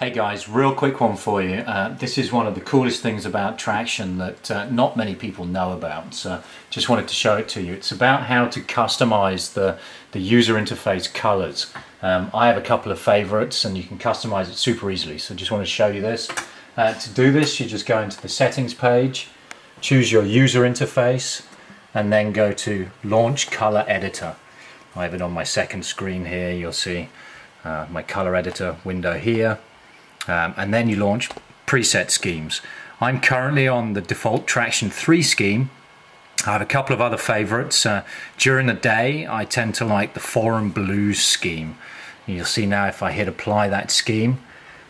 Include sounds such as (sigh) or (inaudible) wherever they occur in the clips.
Hey guys, real quick one for you. Uh, this is one of the coolest things about Tracktion that uh, not many people know about. So just wanted to show it to you. It's about how to customize the, the user interface colors. Um, I have a couple of favorites and you can customize it super easily. So just want to show you this. Uh, to do this, you just go into the settings page, choose your user interface, and then go to launch color editor. I have it on my second screen here. You'll see uh, my color editor window here um, and then you launch preset schemes. I'm currently on the default Tracktion 3 scheme. I have a couple of other favorites. Uh, during the day, I tend to like the Forum Blues scheme. You'll see now if I hit apply that scheme,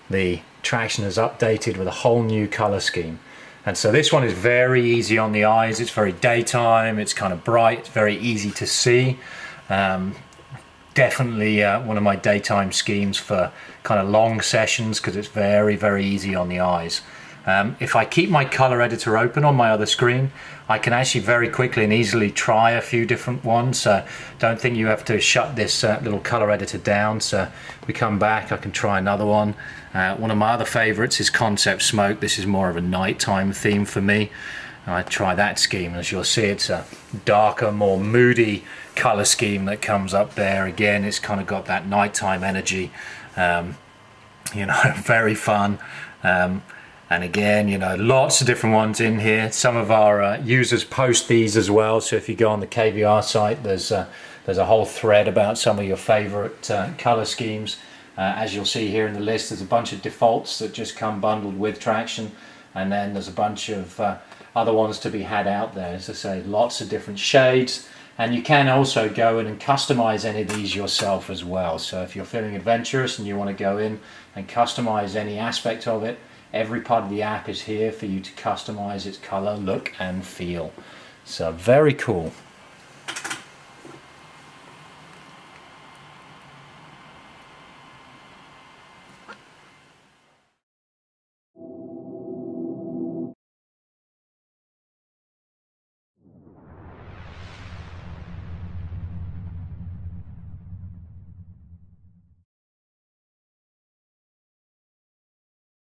the Tracktion is updated with a whole new color scheme. And so this one is very easy on the eyes. It's very daytime, it's kind of bright, it's very easy to see. Um, definitely uh, one of my daytime schemes for kind of long sessions because it's very very easy on the eyes um, if I keep my color editor open on my other screen I can actually very quickly and easily try a few different ones. So don't think you have to shut this uh, little color editor down. So we come back I can try another one. Uh, one of my other favorites is concept smoke. This is more of a nighttime theme for me. I try that scheme as you'll see it's a darker more moody color scheme that comes up there. Again it's kind of got that nighttime energy um, you know (laughs) very fun. Um, and again you know lots of different ones in here some of our uh, users post these as well so if you go on the KVR site there's there's a whole thread about some of your favorite uh, color schemes uh, as you'll see here in the list there's a bunch of defaults that just come bundled with Tracktion and then there's a bunch of uh, other ones to be had out there. As I say, lots of different shades. And you can also go in and customize any of these yourself as well. So if you're feeling adventurous and you want to go in and customize any aspect of it, every part of the app is here for you to customize its color, look and feel. So very cool.